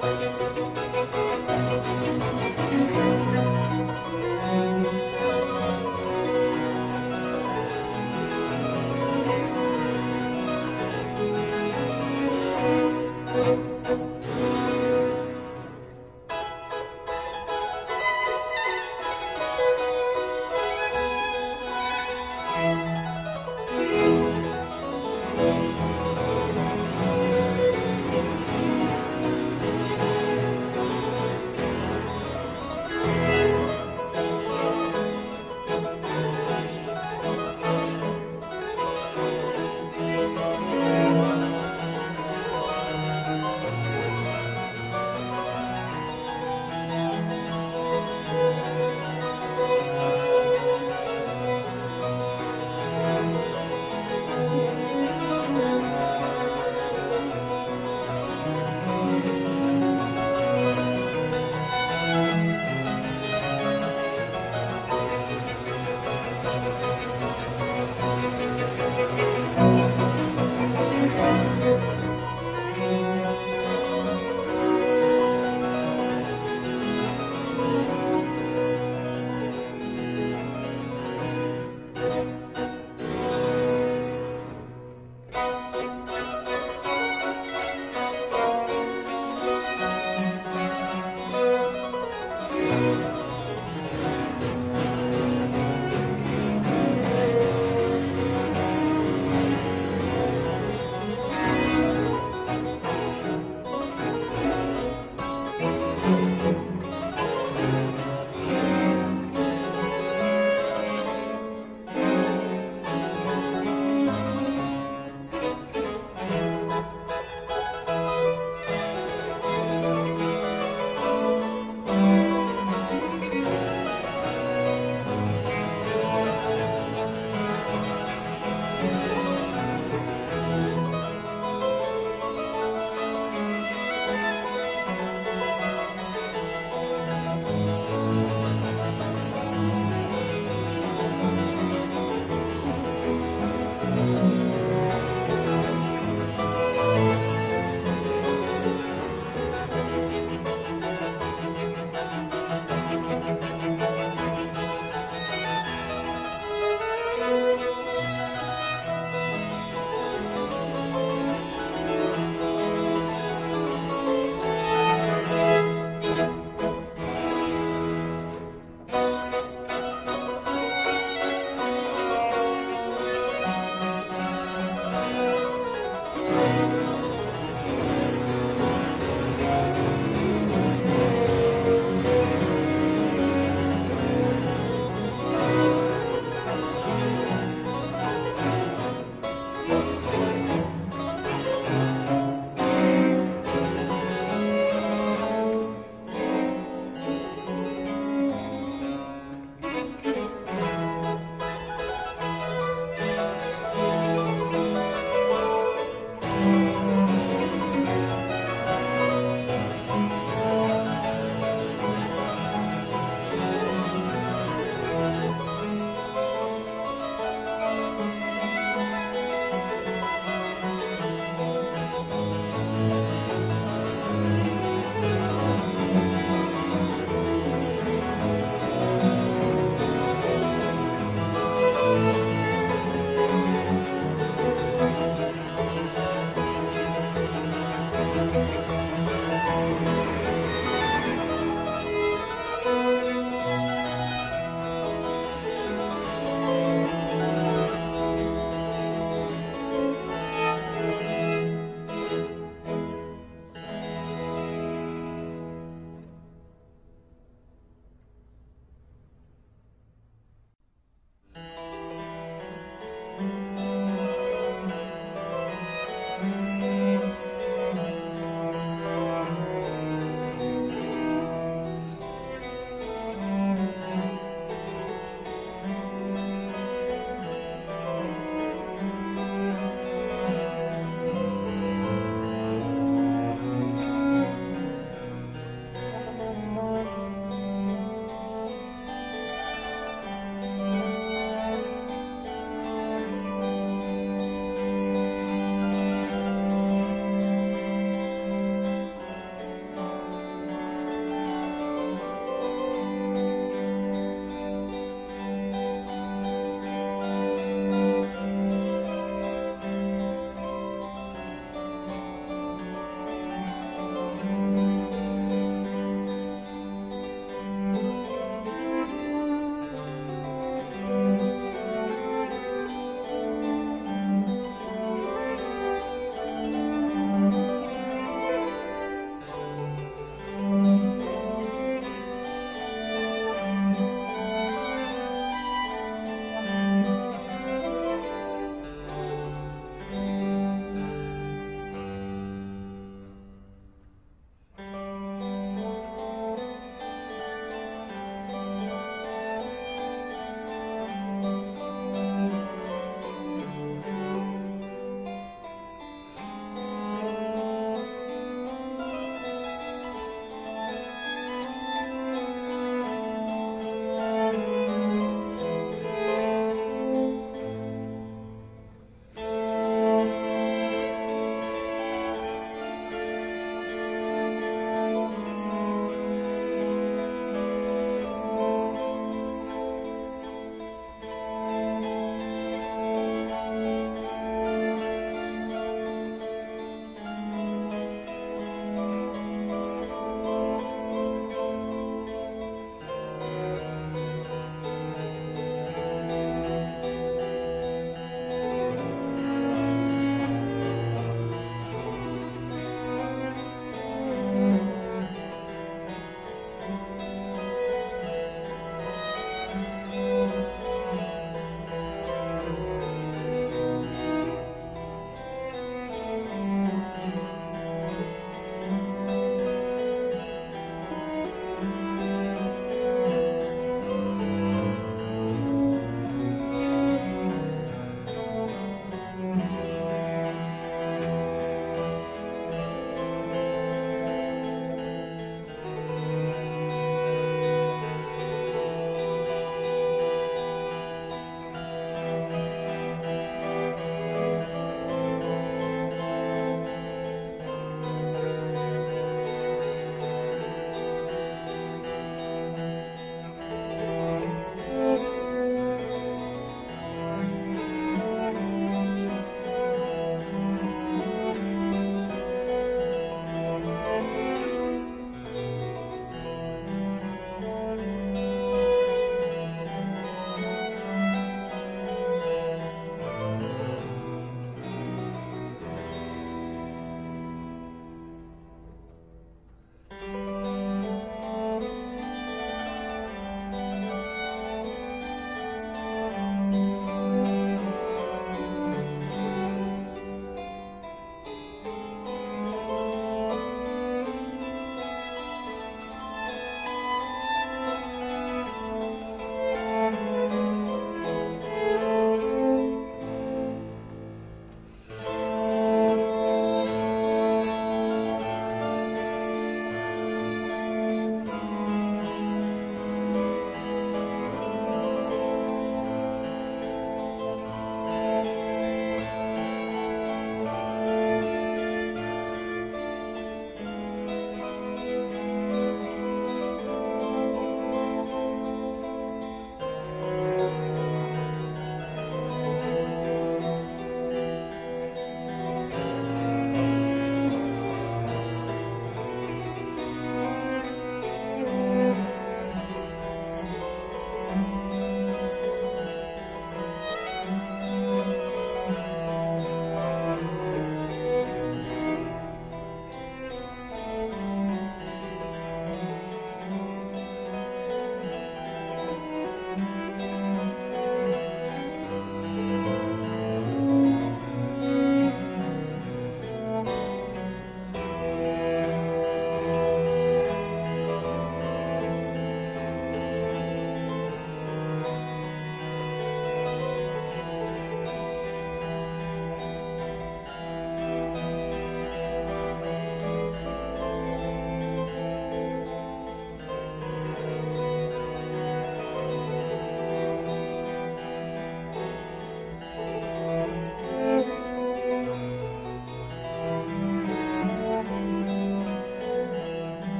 Bye.